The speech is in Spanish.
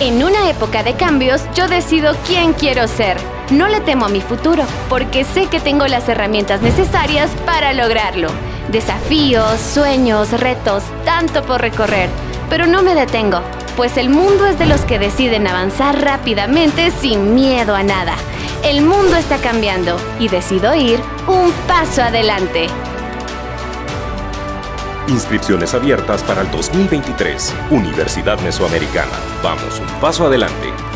En una época de cambios, yo decido quién quiero ser. No le temo a mi futuro, porque sé que tengo las herramientas necesarias para lograrlo. Desafíos, sueños, retos, tanto por recorrer. Pero no me detengo, pues el mundo es de los que deciden avanzar rápidamente sin miedo a nada. El mundo está cambiando y decido ir un paso adelante. Inscripciones abiertas para el 2023. Universidad Mesoamericana. Vamos un paso adelante.